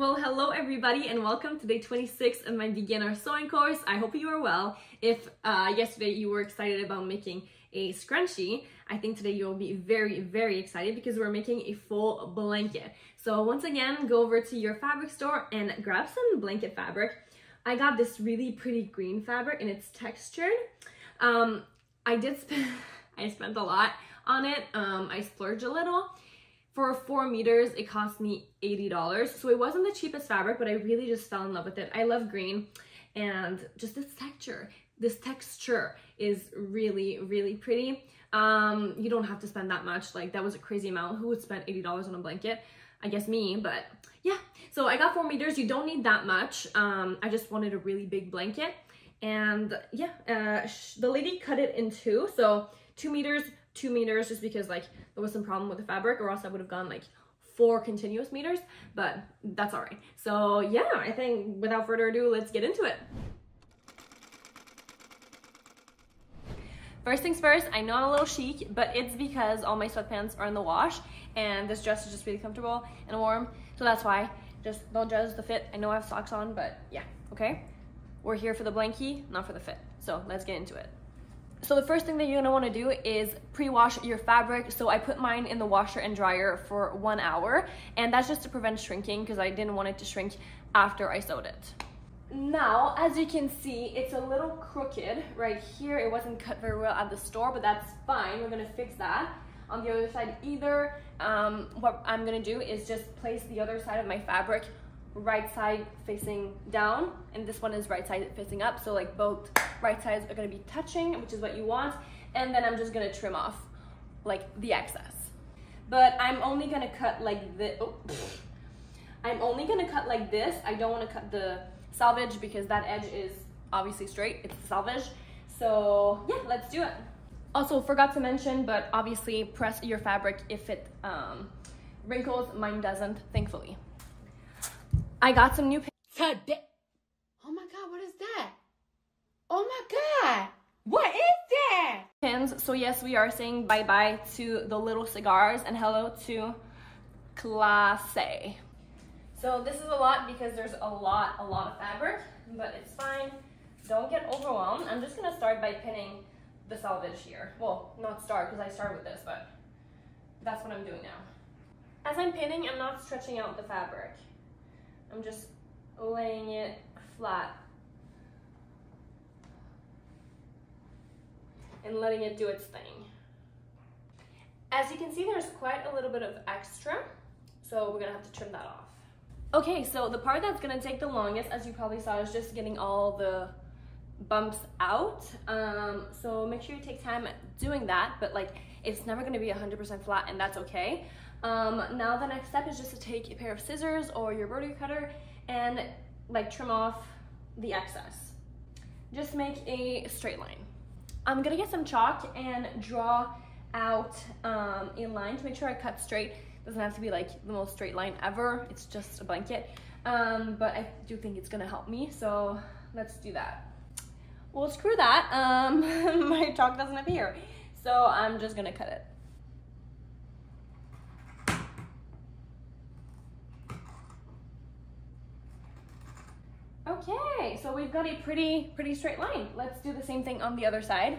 Well, hello everybody and welcome to day 26 of my beginner sewing course. I hope you are well. If uh, yesterday you were excited about making a scrunchie, I think today you'll be very, very excited because we're making a full blanket. So once again, go over to your fabric store and grab some blanket fabric. I got this really pretty green fabric and it's textured. Um, I did spend, I spent a lot on it. Um, I splurged a little. For four meters, it cost me $80. So it wasn't the cheapest fabric, but I really just fell in love with it. I love green and just this texture. This texture is really, really pretty. Um, you don't have to spend that much. Like that was a crazy amount. Who would spend $80 on a blanket? I guess me, but yeah. So I got four meters. You don't need that much. Um, I just wanted a really big blanket. And yeah, uh, the lady cut it in two. So two meters, two meters, just because like there was some problem with the fabric or else I would have gone like four continuous meters, but that's all right. So yeah, I think without further ado, let's get into it. First things first, I know I'm a little chic, but it's because all my sweatpants are in the wash and this dress is just really comfortable and warm. So that's why. Just don't judge the fit. I know I have socks on, but yeah, okay? We're here for the blankie, not for the fit. So let's get into it. So the first thing that you're gonna wanna do is pre-wash your fabric. So I put mine in the washer and dryer for one hour, and that's just to prevent shrinking because I didn't want it to shrink after I sewed it. Now, as you can see, it's a little crooked right here. It wasn't cut very well at the store, but that's fine. We're gonna fix that. On the other side either, um, what I'm gonna do is just place the other side of my fabric right side facing down, and this one is right side facing up. So like both right sides are gonna be touching, which is what you want. And then I'm just gonna trim off like the excess. But I'm only gonna cut like this. Oh, I'm only gonna cut like this. I don't wanna cut the selvage because that edge is obviously straight, it's selvage So yeah, let's do it. Also forgot to mention, but obviously press your fabric if it um, wrinkles, mine doesn't, thankfully. I got some new Today. Oh my God, what is that? Oh my God, what is that? pins. So yes, we are saying bye-bye to the little cigars and hello to Classe. So this is a lot because there's a lot, a lot of fabric, but it's fine. Don't get overwhelmed. I'm just gonna start by pinning the selvage here. Well, not start because I started with this, but that's what I'm doing now. As I'm pinning, I'm not stretching out the fabric. I'm just laying it flat and letting it do its thing. As you can see, there's quite a little bit of extra, so we're gonna have to trim that off. Okay, so the part that's gonna take the longest, as you probably saw, is just getting all the bumps out. Um, so make sure you take time doing that, but like it's never gonna be 100% flat and that's okay. Um, now the next step is just to take a pair of scissors or your rotary cutter and like trim off the excess. Just make a straight line. I'm gonna get some chalk and draw out um, a line to make sure I cut straight. Doesn't have to be like the most straight line ever. It's just a blanket. Um, but I do think it's gonna help me. So let's do that. Well, screw that. Um, my chalk doesn't appear. So I'm just gonna cut it. Okay, so we've got a pretty, pretty straight line. Let's do the same thing on the other side.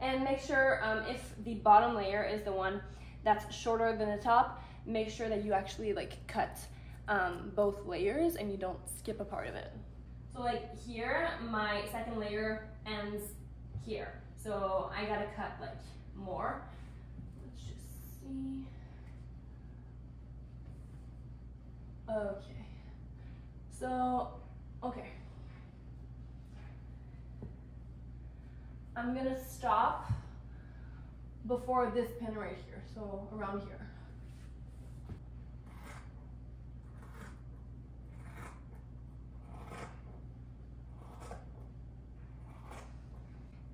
And make sure um, if the bottom layer is the one that's shorter than the top, make sure that you actually like cut um, both layers and you don't skip a part of it. So like here, my second layer ends here. So I gotta cut like more. Let's just see. Okay. So, okay. I'm gonna stop before this pin right here, so around here.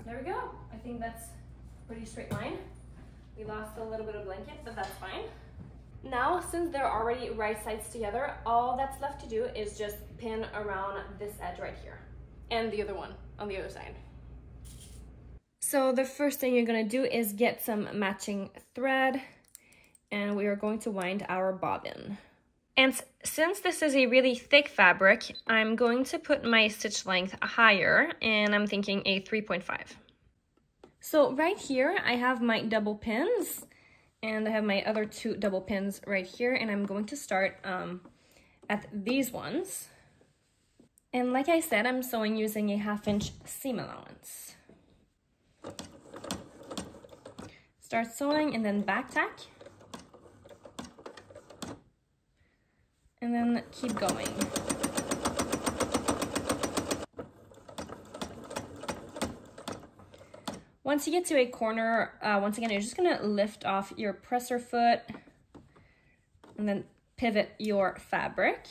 There we go. I think that's pretty straight line. We lost a little bit of blanket, but that's fine. Now, since they're already right sides together, all that's left to do is just pin around this edge right here and the other one on the other side. So the first thing you're gonna do is get some matching thread and we are going to wind our bobbin. And since this is a really thick fabric, I'm going to put my stitch length higher and I'm thinking a 3.5. So right here, I have my double pins and I have my other two double pins right here and I'm going to start um, at these ones. And like I said, I'm sewing using a half inch seam allowance. Start sewing and then back tack. and then keep going. Once you get to a corner, uh, once again, you're just gonna lift off your presser foot and then pivot your fabric.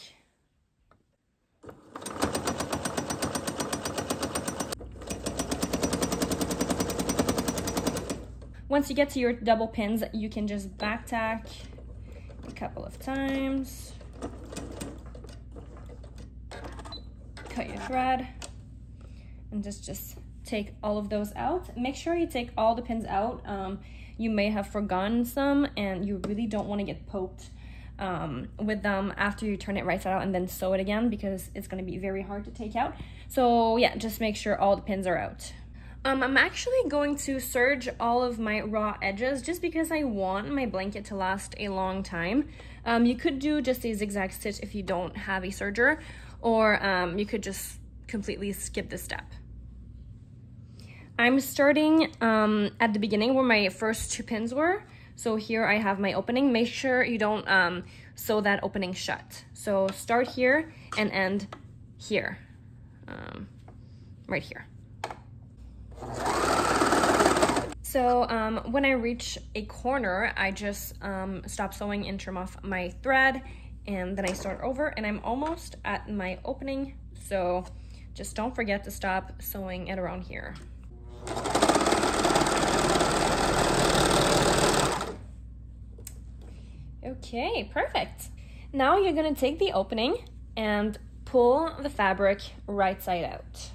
Once you get to your double pins, you can just back tack a couple of times. cut your thread and just just take all of those out make sure you take all the pins out um, you may have forgotten some and you really don't want to get poked um, with them after you turn it right side out and then sew it again because it's going to be very hard to take out so yeah just make sure all the pins are out um, I'm actually going to serge all of my raw edges just because I want my blanket to last a long time. Um, you could do just a zigzag stitch if you don't have a serger, or um, you could just completely skip this step. I'm starting um, at the beginning where my first two pins were. So here I have my opening. Make sure you don't um, sew that opening shut. So start here and end here, um, right here. So um, when I reach a corner, I just um, stop sewing and trim off my thread and then I start over and I'm almost at my opening. So just don't forget to stop sewing it around here. Okay, perfect. Now you're gonna take the opening and pull the fabric right side out.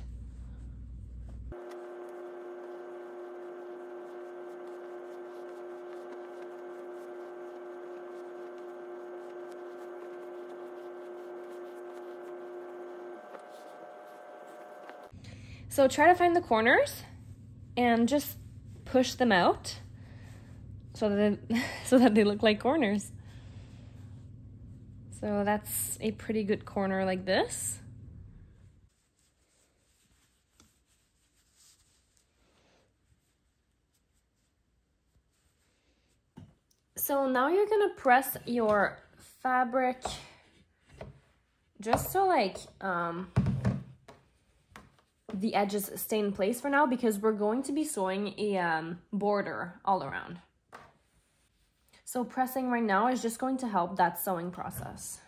So try to find the corners and just push them out so that so that they look like corners. So that's a pretty good corner like this. So now you're gonna press your fabric just so like um, the edges stay in place for now because we're going to be sewing a um, border all around. So pressing right now is just going to help that sewing process.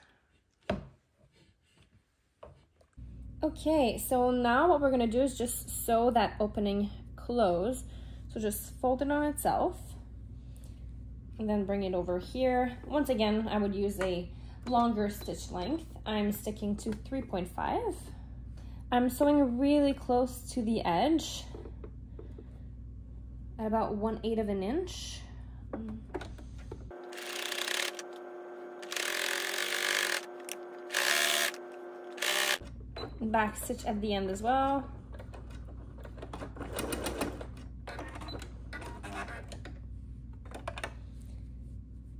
Okay, so now what we're gonna do is just sew that opening close. So just fold it on itself and then bring it over here. Once again, I would use a longer stitch length. I'm sticking to 3.5. I'm sewing really close to the edge at about 1 8 of an inch. Back stitch at the end as well.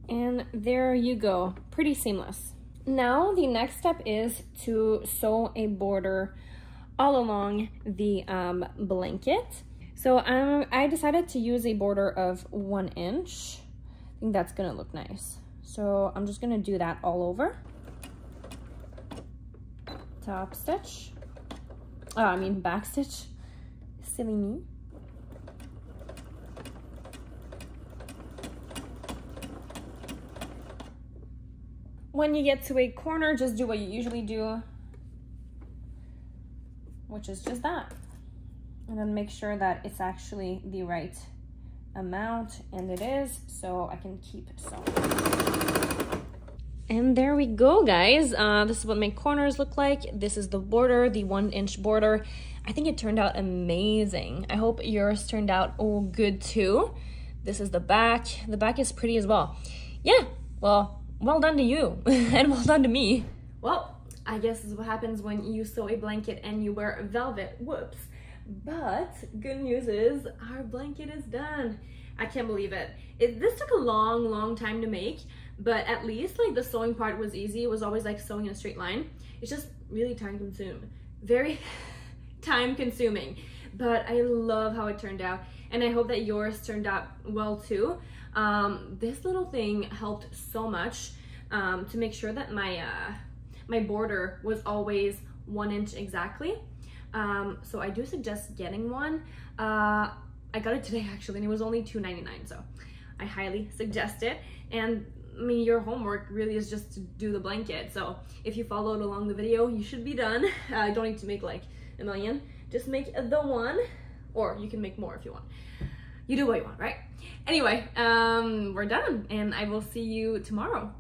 And there you go, pretty seamless. Now the next step is to sew a border all along the um, blanket. So um, I decided to use a border of one inch. I think that's gonna look nice. So I'm just gonna do that all over. Top stitch. Oh, I mean back stitch. Silly me. When you get to a corner, just do what you usually do which is just that. And then make sure that it's actually the right amount, and it is, so I can keep sewing. And there we go, guys. Uh, this is what my corners look like. This is the border, the one inch border. I think it turned out amazing. I hope yours turned out all good too. This is the back. The back is pretty as well. Yeah, well, well done to you and well done to me. Well, I guess this is what happens when you sew a blanket and you wear velvet. Whoops. But good news is our blanket is done. I can't believe it. it. This took a long, long time to make, but at least like the sewing part was easy. It was always like sewing in a straight line. It's just really time consuming. Very time consuming, but I love how it turned out. And I hope that yours turned out well too. Um, this little thing helped so much um, to make sure that my, uh, my border was always one inch exactly. Um, so I do suggest getting one. Uh, I got it today actually and it was only $2.99 so I highly suggest it and I mean your homework really is just to do the blanket. So if you followed along the video you should be done. Uh, you don't need to make like a million. Just make the one or you can make more if you want. You do what you want right? Anyway um we're done and I will see you tomorrow